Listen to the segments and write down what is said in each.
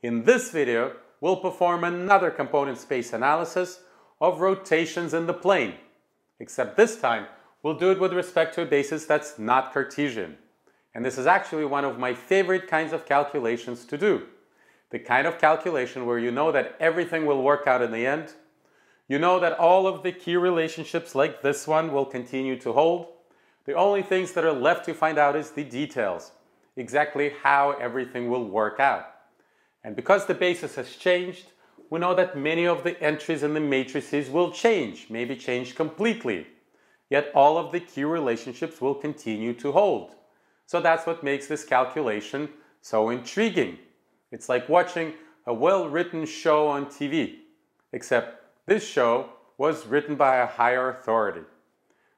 In this video, we'll perform another component space analysis of rotations in the plane. Except this time, we'll do it with respect to a basis that's not Cartesian. And this is actually one of my favorite kinds of calculations to do. The kind of calculation where you know that everything will work out in the end. You know that all of the key relationships like this one will continue to hold. The only things that are left to find out is the details. Exactly how everything will work out. And because the basis has changed, we know that many of the entries in the matrices will change, maybe change completely. Yet all of the key relationships will continue to hold. So that's what makes this calculation so intriguing. It's like watching a well-written show on TV, except this show was written by a higher authority.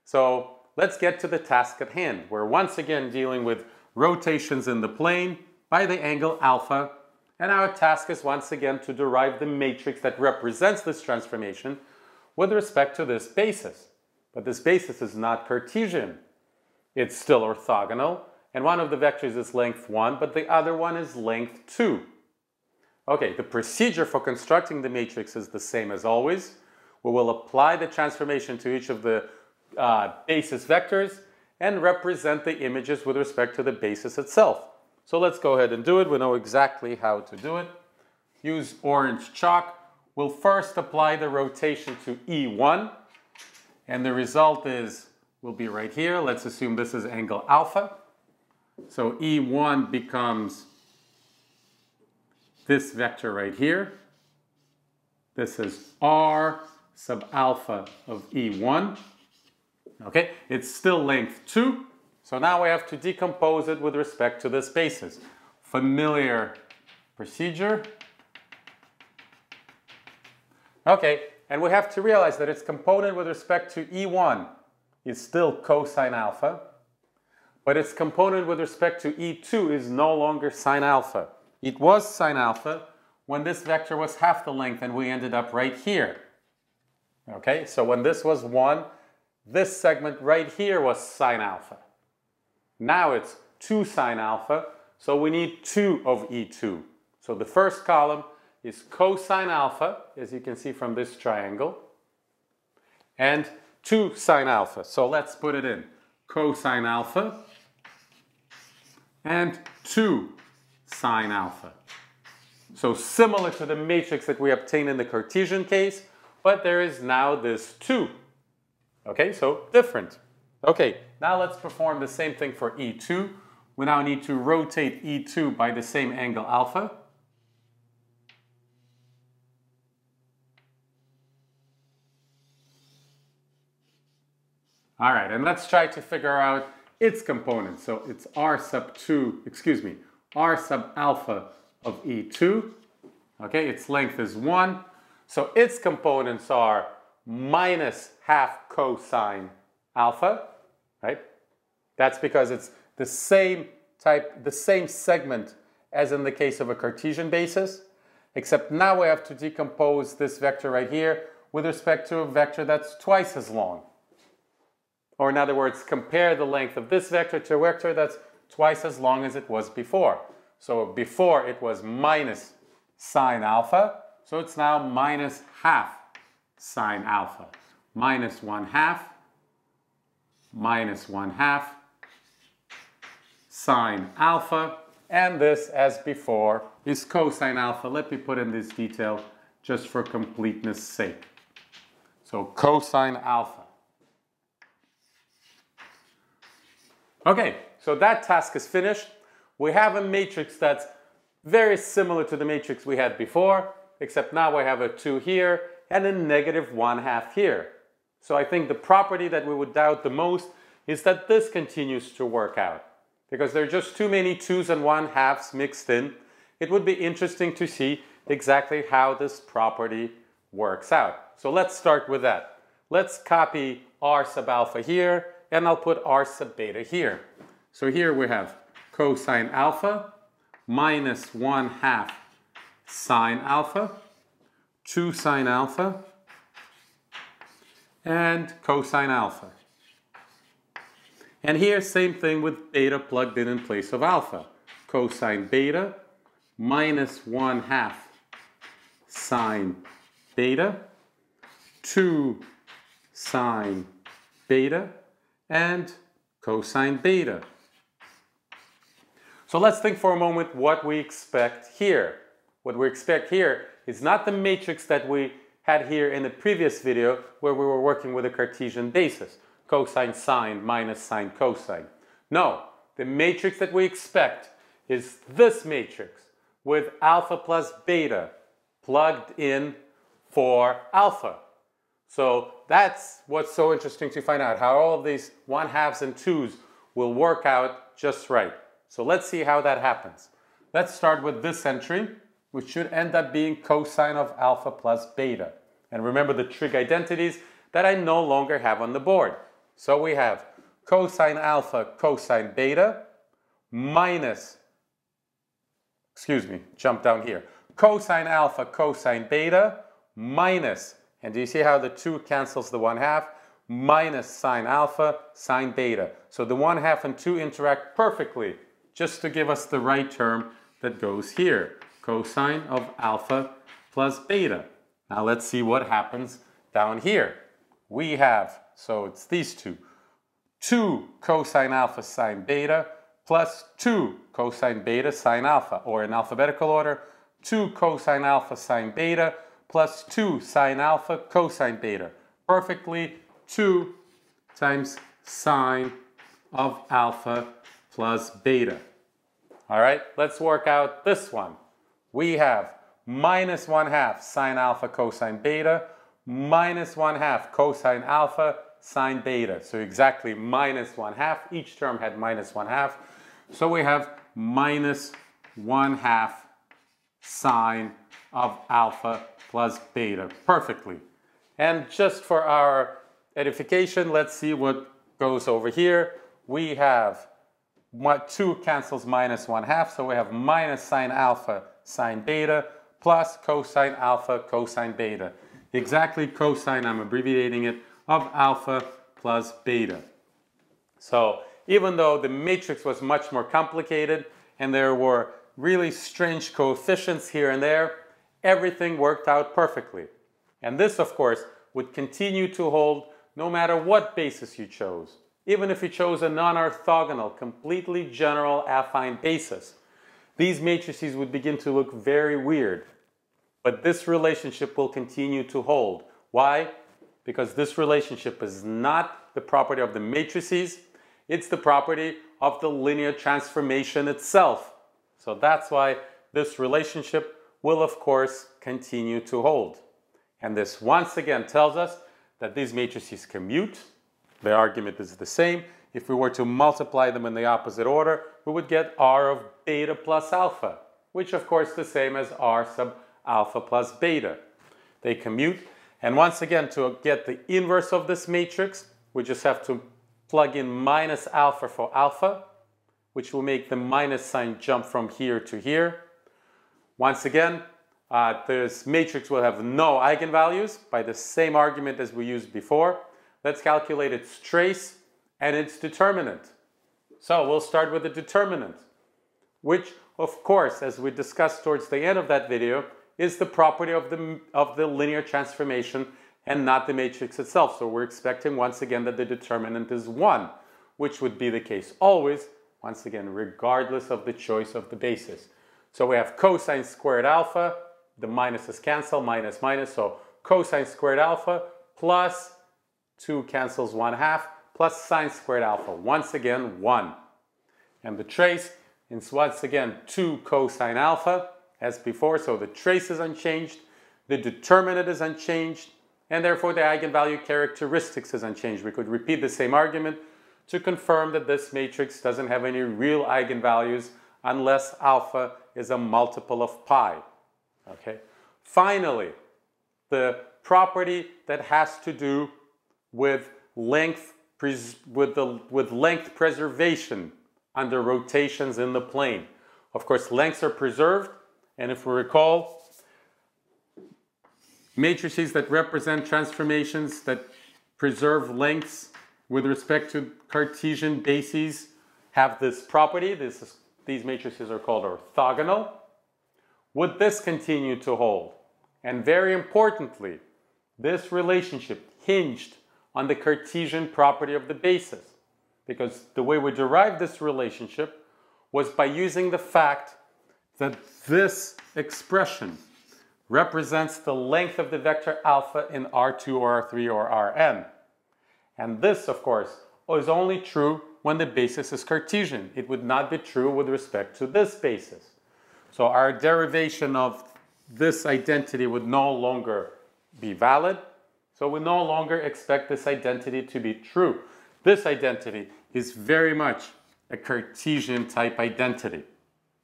So let's get to the task at hand. We're once again dealing with rotations in the plane by the angle alpha and our task is once again to derive the matrix that represents this transformation with respect to this basis. But this basis is not Cartesian. It's still orthogonal, and one of the vectors is length 1, but the other one is length 2. Okay, the procedure for constructing the matrix is the same as always. We will apply the transformation to each of the uh, basis vectors and represent the images with respect to the basis itself. So let's go ahead and do it. We know exactly how to do it. Use orange chalk. We'll first apply the rotation to E1. And the result is, will be right here. Let's assume this is angle alpha. So E1 becomes this vector right here. This is R sub alpha of E1. Okay, it's still length 2. So now we have to decompose it with respect to this basis. Familiar procedure. Okay, and we have to realize that its component with respect to E1 is still cosine alpha, but its component with respect to E2 is no longer sine alpha. It was sine alpha when this vector was half the length and we ended up right here. Okay, so when this was 1, this segment right here was sine alpha. Now it's 2 sine alpha, so we need 2 of E2. So the first column is cosine alpha, as you can see from this triangle, and 2 sine alpha. So let's put it in. Cosine alpha and 2 sine alpha. So similar to the matrix that we obtained in the Cartesian case, but there is now this 2. Okay, so different. Okay, now let's perform the same thing for E2. We now need to rotate E2 by the same angle alpha. All right, and let's try to figure out its components. So it's R sub 2, excuse me, R sub alpha of E2. Okay, its length is 1. So its components are minus half cosine alpha right? That's because it's the same type, the same segment as in the case of a Cartesian basis, except now we have to decompose this vector right here with respect to a vector that's twice as long. Or in other words, compare the length of this vector to a vector that's twice as long as it was before. So before it was minus sine alpha, so it's now minus half sine alpha. Minus 1 half minus 1 half sine alpha. And this, as before, is cosine alpha. Let me put in this detail just for completeness sake. So cosine alpha. Okay, so that task is finished. We have a matrix that's very similar to the matrix we had before, except now we have a 2 here and a negative 1 half here. So I think the property that we would doubt the most is that this continues to work out. Because there are just too many twos and one halves mixed in. It would be interesting to see exactly how this property works out. So let's start with that. Let's copy r sub alpha here, and I'll put r sub beta here. So here we have cosine alpha minus 1 half sine alpha, 2 sine alpha, and cosine alpha. And here, same thing with beta plugged in in place of alpha. Cosine beta minus 1 half sine beta, 2 sine beta, and cosine beta. So let's think for a moment what we expect here. What we expect here is not the matrix that we had here in the previous video where we were working with a Cartesian basis, cosine sine minus sine cosine. No, the matrix that we expect is this matrix with alpha plus beta plugged in for alpha. So that's what's so interesting to find out, how all of these one halves and twos will work out just right. So let's see how that happens. Let's start with this entry, which should end up being cosine of alpha plus beta. And remember the trig identities that I no longer have on the board. So we have cosine alpha cosine beta minus, excuse me, jump down here, cosine alpha cosine beta minus, and do you see how the 2 cancels the 1 half? Minus sine alpha sine beta. So the 1 half and 2 interact perfectly just to give us the right term that goes here. Cosine of alpha plus beta. Now let's see what happens down here. We have, so it's these two, 2 cosine alpha sine beta plus 2 cosine beta sine alpha, or in alphabetical order, 2 cosine alpha sine beta plus 2 sine alpha cosine beta. Perfectly 2 times sine of alpha plus beta. All right, let's work out this one. We have minus 1 half sine alpha cosine beta minus 1 half cosine alpha sine beta. So exactly minus 1 half. Each term had minus 1 half. So we have minus 1 half sine of alpha plus beta perfectly. And just for our edification, let's see what goes over here. We have 2 cancels minus 1 half, so we have minus sine alpha sine beta plus cosine alpha cosine beta. Exactly cosine, I'm abbreviating it, of alpha plus beta. So even though the matrix was much more complicated and there were really strange coefficients here and there, everything worked out perfectly. And this, of course, would continue to hold no matter what basis you chose. Even if you chose a non-orthogonal, completely general affine basis, these matrices would begin to look very weird. But this relationship will continue to hold. Why? Because this relationship is not the property of the matrices, it's the property of the linear transformation itself. So that's why this relationship will of course continue to hold. And this once again tells us that these matrices commute. The argument is the same. If we were to multiply them in the opposite order, we would get r of beta plus alpha, which of course the same as r sub alpha plus beta. They commute. And once again, to get the inverse of this matrix, we just have to plug in minus alpha for alpha, which will make the minus sign jump from here to here. Once again, uh, this matrix will have no eigenvalues by the same argument as we used before. Let's calculate its trace and its determinant. So we'll start with the determinant, which of course, as we discussed towards the end of that video, is the property of the, of the linear transformation and not the matrix itself. So we're expecting once again that the determinant is 1, which would be the case always, once again, regardless of the choice of the basis. So we have cosine squared alpha, the minuses cancel, minus minus, so cosine squared alpha plus 2 cancels 1 half, plus sine squared alpha, once again 1. And the trace is once again 2 cosine alpha, as before, so the trace is unchanged, the determinant is unchanged, and therefore the eigenvalue characteristics is unchanged. We could repeat the same argument to confirm that this matrix doesn't have any real eigenvalues unless alpha is a multiple of pi. Okay. Finally, the property that has to do with length with the with length preservation under rotations in the plane. Of course, lengths are preserved, and if we recall, matrices that represent transformations that preserve lengths with respect to Cartesian bases have this property. This is these matrices are called orthogonal. would this continue to hold? And very importantly, this relationship hinged on the Cartesian property of the basis. Because the way we derived this relationship was by using the fact that this expression represents the length of the vector alpha in R2 or R3 or Rn. And this, of course, is only true when the basis is Cartesian. It would not be true with respect to this basis. So our derivation of this identity would no longer be valid. So we no longer expect this identity to be true. This identity is very much a Cartesian type identity.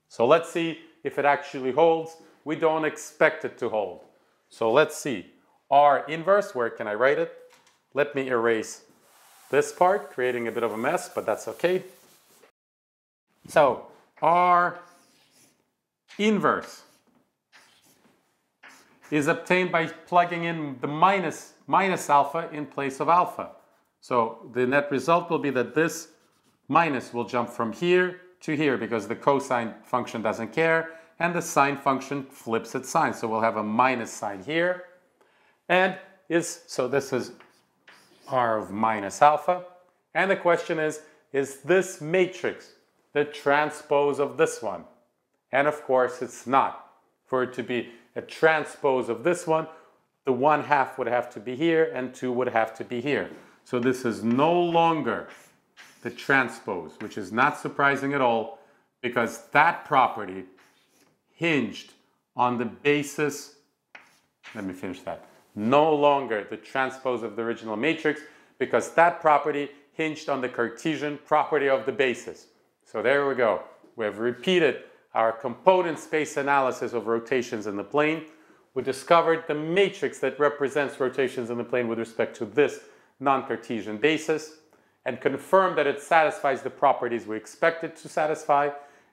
So let's see if it actually holds. We don't expect it to hold. So let's see. R inverse, where can I write it? Let me erase this part, creating a bit of a mess, but that's okay. So R inverse is obtained by plugging in the minus, minus alpha in place of alpha. So the net result will be that this minus will jump from here to here because the cosine function doesn't care and the sine function flips its sign. So we'll have a minus sign here and is, so this is r of minus alpha. And the question is, is this matrix the transpose of this one? And of course it's not. For it to be a transpose of this one, the one half would have to be here and two would have to be here. So this is no longer the transpose, which is not surprising at all because that property hinged on the basis, let me finish that, no longer the transpose of the original matrix because that property hinged on the Cartesian property of the basis. So there we go. We have repeated our component space analysis of rotations in the plane. We discovered the matrix that represents rotations in the plane with respect to this non-Cartesian basis and confirmed that it satisfies the properties we expect it to satisfy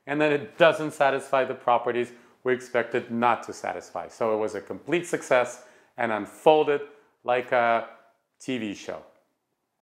and that it doesn't satisfy the properties we expected not to satisfy. So it was a complete success and unfolded like a TV show.